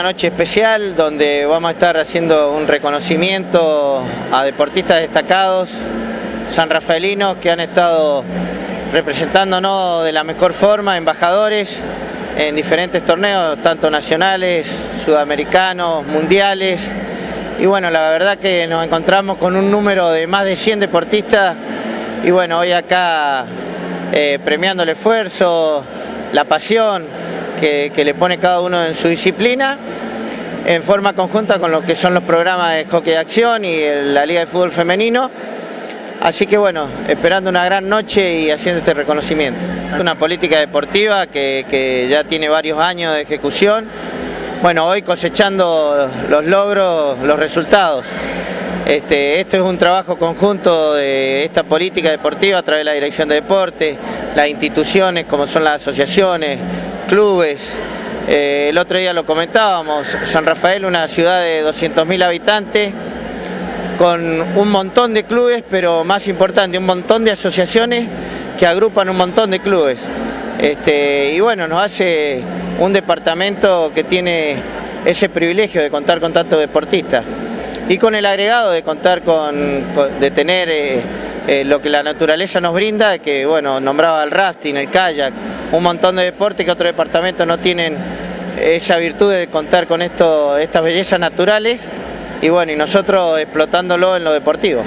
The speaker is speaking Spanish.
Una noche especial donde vamos a estar haciendo un reconocimiento a deportistas destacados sanrafaelinos que han estado representándonos de la mejor forma, embajadores en diferentes torneos, tanto nacionales, sudamericanos, mundiales. Y bueno, la verdad que nos encontramos con un número de más de 100 deportistas y bueno, hoy acá eh, premiando el esfuerzo, la pasión, que, le pone cada uno en su disciplina en forma conjunta con lo que son los programas de hockey de acción y la Liga de Fútbol Femenino. Así que bueno, esperando una gran noche y haciendo este reconocimiento. Una política deportiva que, ya tiene varios años de ejecución. Bueno, hoy cosechando los logros, los resultados. Este, esto es un trabajo conjunto de esta política deportiva a través de la Dirección de Deporte, las instituciones como son las asociaciones, clubes. Eh, el otro día lo comentábamos, San Rafael, una ciudad de 200.000 habitantes, con un montón de clubes, pero más importante, un montón de asociaciones que agrupan un montón de clubes. Este, y bueno, nos hace un departamento que tiene ese privilegio de contar con tantos deportistas y con el agregado de contar con, de tener eh, eh, lo que la naturaleza nos brinda, que bueno, nombraba el rafting, el kayak, un montón de deportes que otros departamentos no tienen esa virtud de contar con estas bellezas naturales y bueno, y nosotros explotándolo en lo deportivo.